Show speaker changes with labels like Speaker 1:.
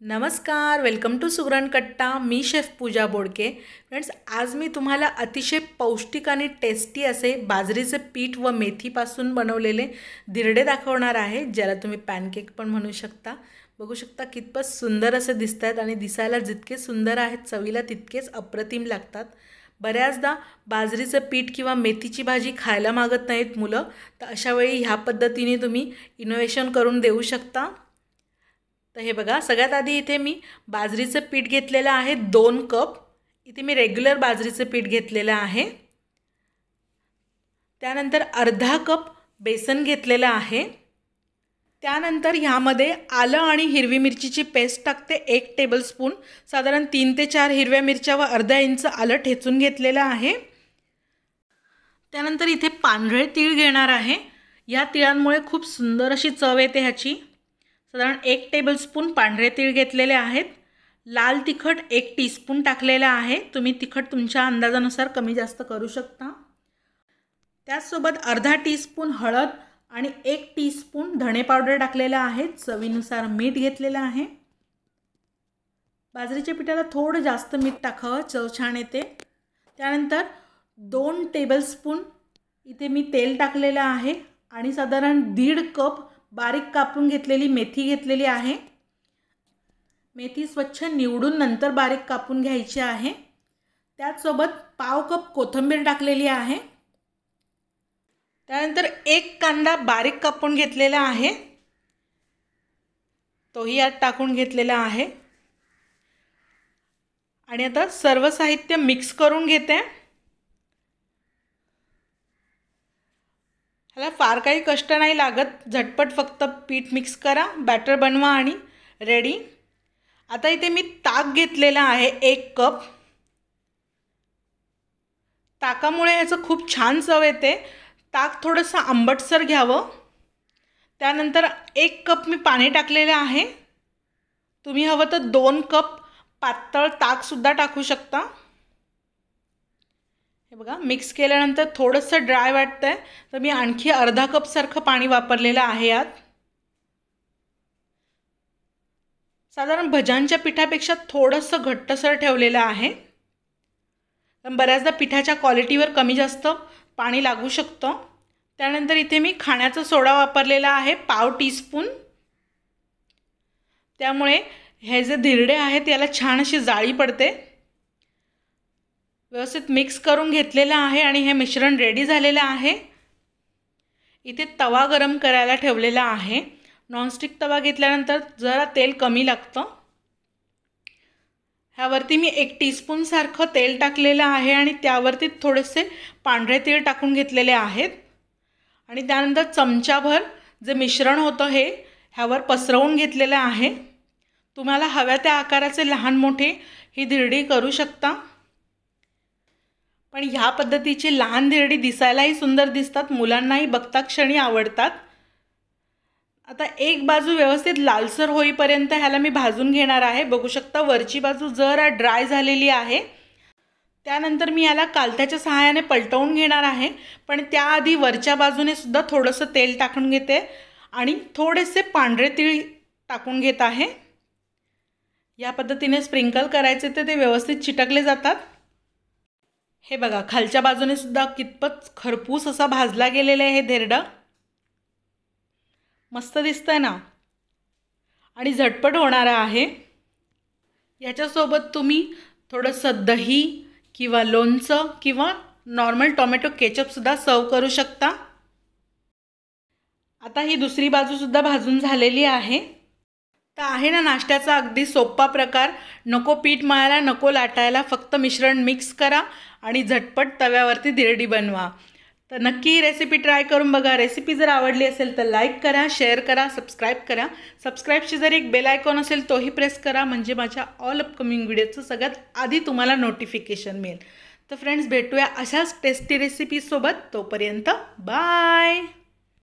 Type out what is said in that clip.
Speaker 1: नमस्कार welcome to सुगरण कट्टा मी chef पूजा बोडके. Friends आज मी तुम्हाला अतिशय पौष्टिक आणि टेस्टी असे बाजरीचे पीठ व मेथीपासून बनवलेले धिरडे दाखवणार आहे ज्याला तुम्ही पॅनकेक पण म्हणू शकता. बघू शकता कितपत सुंदर असे दिसत आहेत आणि दिसायला जितके सुंदर आहेत चवीला तितकेच अप्रतिम लागतात. बऱ्याचदा बाजरीचं पीठ किंवा मेथीची भाजी खायला मागत नाहीत मुलं तर अशावेळी ह्या पद्धतीने तुम्ही इनोव्हेशन करून देऊ शकता. तर हे बघा सगळ्यात आधी इथे मी बाजरीचं पीठ घेतलेलं आहे दोन कप. इथे मी रेग्युलर बाजरीचं पीठ घेतलेलं आहे. त्यानंतर अर्धा कप बेसन घेतलेलं आहे. त्यानंतर ह्यामध्ये आलं आणि हिरवी मिरचीची पेस्ट टाकते एक टेबलस्पून साधारण तीन ते चार हिरव्या मिरच्या व अर्धा इंच आलं ठेचून घेतलेलं आहे. त्यानंतर इथे पांढरे तीळ घेणार आहे. या तिळांमुळे खूप सुंदर अशी चव येते ह्याची. साधारण एक टेबलस्पून पांढरे तीळ घेतलेले आहेत. लाल तिखट एक टीस्पून टाकलेलं आहे. तुम्ही तिखट तुमच्या अंदाजानुसार कमी जास्त करू शकता. त्याचसोबत अर्धा टीस्पून हळद आणि एक टीस्पून धणे पावडर टाकलेलं आहे. चवीनुसार मीठ घेतलेलं आहे. बाजरीच्या पिठाला थोडं जास्त मीठ टाकावं. चव छान येते. त्यानंतर दोन टेबलस्पून इथे मी तेल टाकलेलं आहे. आणि साधारण दीड कप बारीक कापून घेतलेली मेथी घेतलेली आहे. मेथी स्वच्छ निवडून नंतर बारीक कापून घ्यायची आहे. त्याचसोबत पाव कप कोथिंबीर टाकलेली आहे. त्यानंतर एक कांदा बारीक कापून घेतलेला आहे. तोही यात टाकून घेतलेला आहे. आणि आता सर्व साहित्य मिक्स करून घेते. ह्याला फार काही कष्ट नाही लागत. झटपट फक्त पीठ मिक्स करा बॅटर बनवा आणि रेडी आता इथे मी ताक घेतलेला आहे एक कप ताकामुळे ह्याचं खूप छान चव येते. ताक थोडंसं आंबटसर घ्यावं. त्यानंतर एक कप मी पाणी टाकलेलं आहे. तुम्ही हवं तर दोन कप पातळ ताकसुद्धा टाकू शकता. बघा मिक्स केल्यानंतर थोडंसं ड्राय वाटतं आहे तर मी आणखी अर्धा कपसारखं पाणी वापरलेलं आहे यात. साधारण भजांच्या पिठापेक्षा थोडंसं घट्टसर ठेवलेलं आहे. पण बऱ्याचदा पिठाच्या क्वालिटीवर कमी जास्त पाणी लागू शकतं. त्यानंतर इथे मी खाण्याचा सोडा वापरलेला आहे पाव टीस्पून त्यामुळे हे जे धिरडे आहेत याला छान अशी जाळी पडते. व्यवस्थित मिक्स करून घेतलेलं आहे आणि हे मिश्रण रेडी झालेलं आहे. इथे तवा गरम करायला ठेवलेला आहे. नॉनस्टिक तवा घेतल्यानंतर जरा तेल कमी लागतं. ह्यावरती मी एक टीस्पूनसारखं तेल टाकलेलं आहे आणि त्यावरती थोडेसे पांढरे तेल टाकून घेतलेले आहेत. आणि त्यानंतर चमचाभर जे मिश्रण होतं हे ह्यावर पसरवून घेतलेलं आहे. तुम्हाला हव्या त्या आकाराचे लहान मोठे ही धिरडी करू शकता. पण ह्या पद्धतीची लहान धिरडी दिसायलाही सुंदर दिसतात मुलांनाही बघता क्षणी आवडतात. आता एक बाजू व्यवस्थित लालसर होईपर्यंत ह्याला मी भाजून घेणार आहे. बघू शकता वरची बाजू जरा ड्राय झालेली आहे. त्यानंतर मी याला कालथ्याच्या सहाय्याने पलटवून घेणार आहे. पण त्याआधी वरच्या बाजूने सुद्धा थोडंसं तेल टाकून घेते आणि थोडेसे पांढरे तीळ टाकून घेत आहे. या पद्धतीने स्प्रिंकल करायचे तर ते व्यवस्थित चिटकले जातात. हे बघा खालच्या बाजूने सुद्धा कितपत खरपूस असा भाजला गेलेला आहे हे धेरडं. मस्त दिसतंय ना? आणि झटपट होणारा आहे. याच्यासोबत तुम्ही थोडंसं दही किंवा लोणचं किंवा नॉर्मल टोमॅटो केचपसुद्धा सर्व करू शकता. आता ही दुसरी बाजूसुद्धा भाजून झालेली आहे. तर आहे ना नाश्त्याचा अगदी सोपा प्रकार. नको पीठ मळायला नको लाटायला फक्त मिश्रण मिक्स करा आणि झटपट तव्यावरती धिरडी बनवा. तर नक्की ही रेसिपी ट्राय करून बघा. रेसिपी जर आवडली असेल तर लाईक करा शेअर करा सबस्क्राईब करा. सबस्क्राईबची जर एक बेल आयकॉन असेल तोही प्रेस करा. म्हणजे माझ्या ऑल अपकमिंग व्हिडिओचं सगळ्यात आधी तुम्हाला नोटिफिकेशन मिळेल. तर फ्रेंड्स भेटूया अशाच टेस्टी रेसिपीसोबत तोपर्यंत बाय